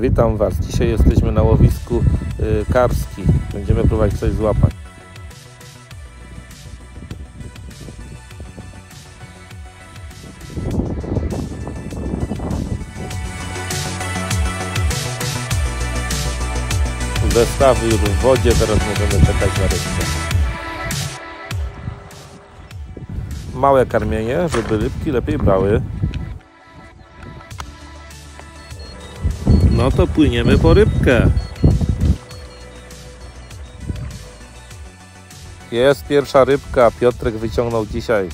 Witam Was. Dzisiaj jesteśmy na łowisku y, Karski. Będziemy próbować coś złapać. Zestawy już w wodzie, teraz możemy czekać na rybkę. Małe karmienie, żeby rybki lepiej brały. No to płyniemy po rybkę. Jest pierwsza rybka. Piotrek wyciągnął dzisiaj